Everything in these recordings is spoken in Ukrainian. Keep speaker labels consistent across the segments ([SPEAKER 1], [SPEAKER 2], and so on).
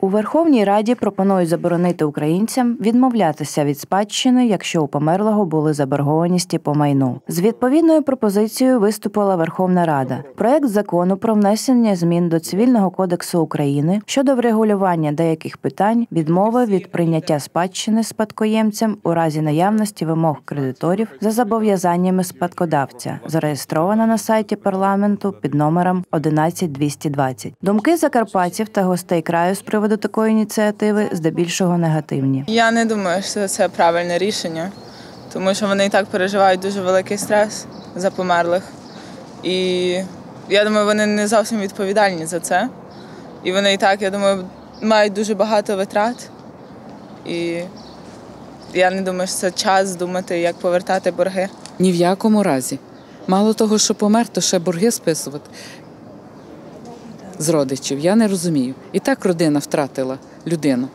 [SPEAKER 1] У Верховній Раді пропонують заборонити українцям відмовлятися від спадщини, якщо у померлого були заборгованості по майну. З відповідною пропозицією виступила Верховна Рада. Проект закону про внесення змін до цивільного кодексу України щодо врегулювання деяких питань відмови від прийняття спадщини спадкоємцям у разі наявності вимог кредиторів за зобов'язаннями спадкодавця, зареєстрована на сайті парламенту під номером 11220. Думки закарпатців та гостей краю з приводу такої ініціативи здебільшого негативні.
[SPEAKER 2] Я не думаю, що це правильне рішення, тому що вони і так переживають дуже великий стрес за померлих. І я думаю, вони не зовсім відповідальні за це. І вони і так, я думаю, мають дуже багато витрат. І я не думаю, що це час думати, як повертати борги.
[SPEAKER 3] Ні в якому разі. Мало того, що помер, то ще борги списувати з родичів. Я не розумію. І так родина втратила людину.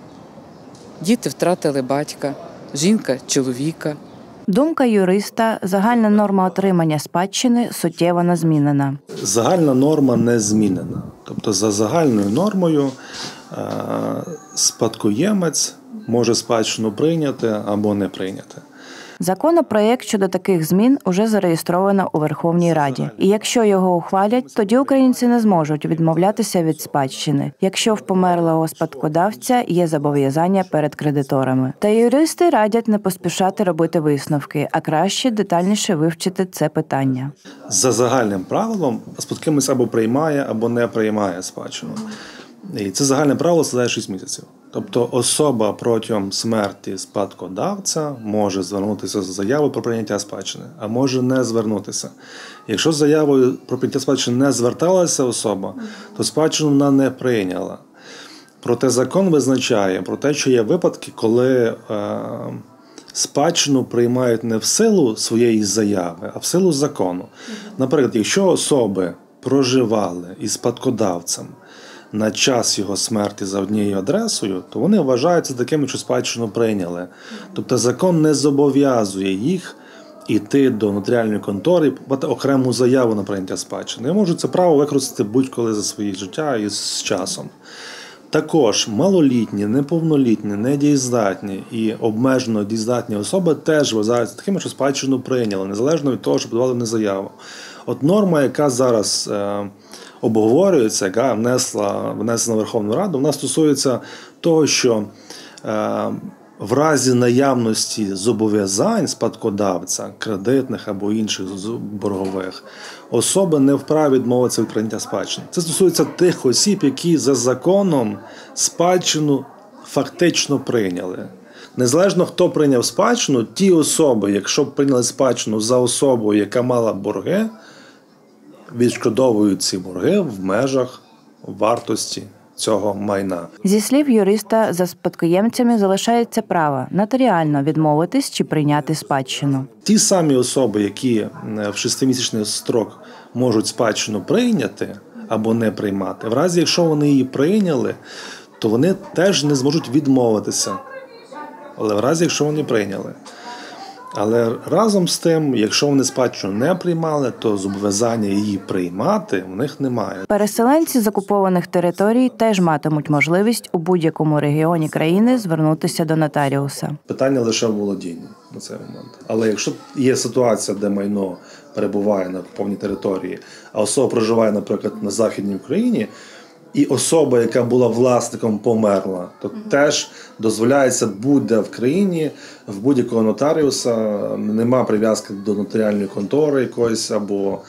[SPEAKER 3] Діти втратили батька, жінка чоловіка.
[SPEAKER 1] Думка юриста, загальна норма отримання спадщини суттєво не змінена.
[SPEAKER 4] Загальна норма не змінена. Тобто, за загальною нормою е, спадкоємець може спадщину прийняти або не прийняти.
[SPEAKER 1] Законопроєкт щодо таких змін уже зареєстровано у Верховній Раді. І якщо його ухвалять, тоді українці не зможуть відмовлятися від спадщини, якщо в померлого спадкодавця є зобов'язання перед кредиторами. Та юристи радять не поспішати робити висновки, а краще детальніше вивчити це питання.
[SPEAKER 4] За загальним правилом спадкоємець або приймає, або не приймає спадщину. І це загальне правило складає 6 місяців. Тобто особа протягом смерті спадкодавця може звернутися з заявою про прийняття спадщини, а може не звернутися. Якщо з заявою про прийняття спадщини не зверталася особа, то спадщину вона не прийняла. Проте закон визначає про те, що є випадки, коли е, спадщину приймають не в силу своєї заяви, а в силу закону. Наприклад, якщо особи проживали із спадкодавцем на час його смерті за однією адресою, то вони вважаються такими, що спадщину прийняли. Тобто закон не зобов'язує їх іти до нотаріальної контори і подати окрему заяву на прийняття спадщини. Я можу це право використати будь-коли за своє життя і з часом. Також малолітні, неповнолітні, недієздатні і обмежено дієздатні особи теж вважаються такими, що спадщину прийняли, незалежно від того, що подавали не заяву. От норма, яка зараз е, обговорюється, яка внесла внесена Верховну Раду, вона стосується того, що е, в разі наявності зобов'язань спадкодавця, кредитних або інших боргових, особи не вправі відмовитися від прийняття спадщини. Це стосується тих осіб, які за законом спадщину фактично прийняли. Незалежно хто прийняв спадщину, ті особи, якщо прийняли спадщину за особою, яка мала борги, відшкодовують ці борги в межах вартості цього майна.
[SPEAKER 1] Зі слів юриста, за спадкоємцями залишається право нотаріально відмовитись чи прийняти спадщину.
[SPEAKER 4] Ті самі особи, які в шестимісячний строк можуть спадщину прийняти або не приймати, в разі якщо вони її прийняли, то вони теж не зможуть відмовитися. Але в разі, якщо вони прийняли. Але разом з тим, якщо вони спадщину не приймали, то зобов'язання її приймати в них немає.
[SPEAKER 1] Переселенці з окупованих територій теж матимуть можливість у будь-якому регіоні країни звернутися до нотаріуса.
[SPEAKER 4] Питання лише в володінні на цей момент. Але якщо є ситуація, де майно перебуває на окупованій території, а особа проживає, наприклад, на західній Україні. І особа, яка була власником, померла, то mm-hmm. теж дозволяється будь-де в країні в будь-якого нотаріуса. Нема прив'язки до нотаріальної контори якоїсь або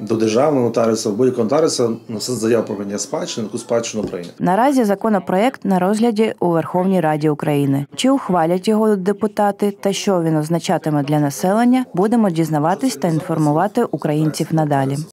[SPEAKER 4] до державного нотаріуса, в будь-якого нотаріуса все заяву про прийняття спадщини, яку спадщину прийняти.
[SPEAKER 1] Наразі законопроект на розгляді у Верховній Раді України. Чи ухвалять його депутати та що він означатиме для населення, будемо дізнаватись та інформувати українців надалі.